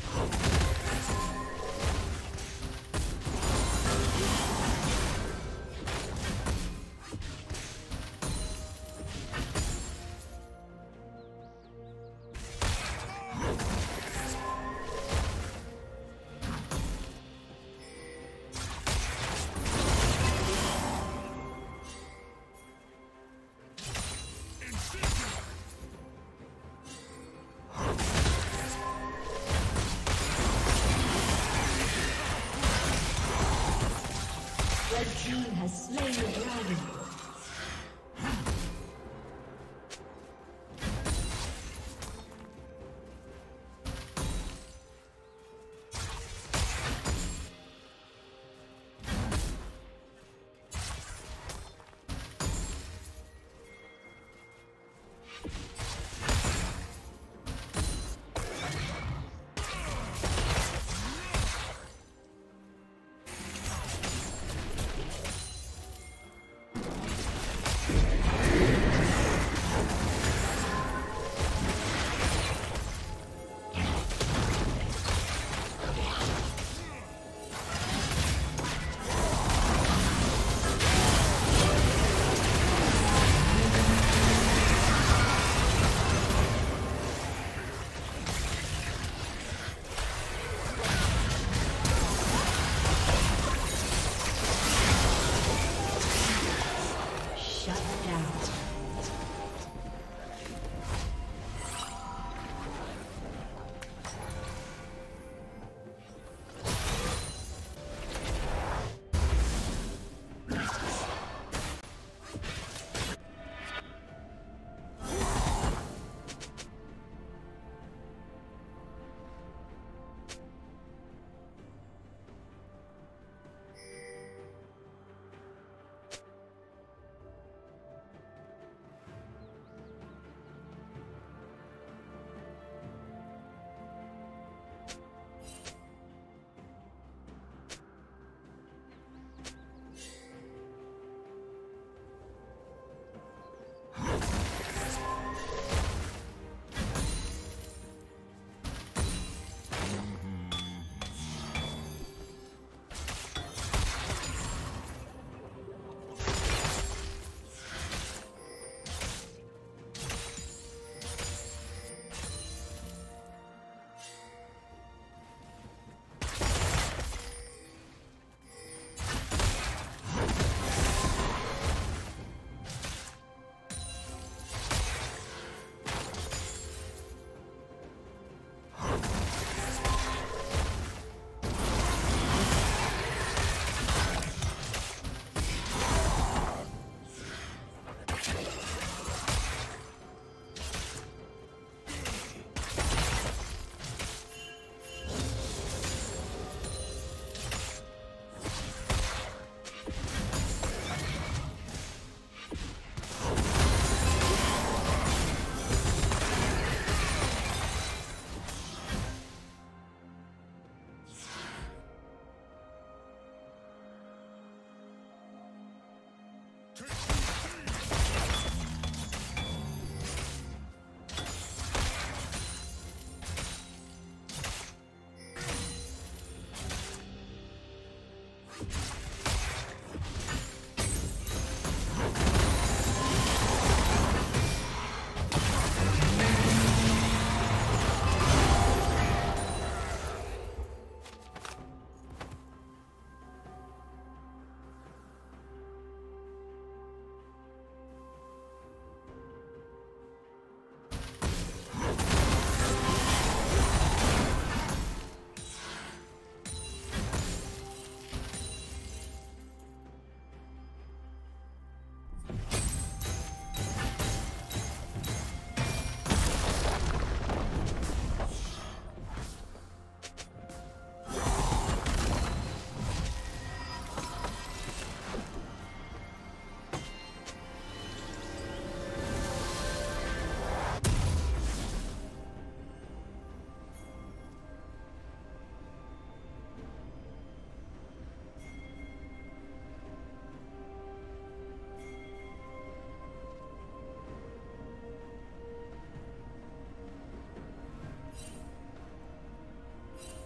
Oh. slain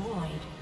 Destroyed.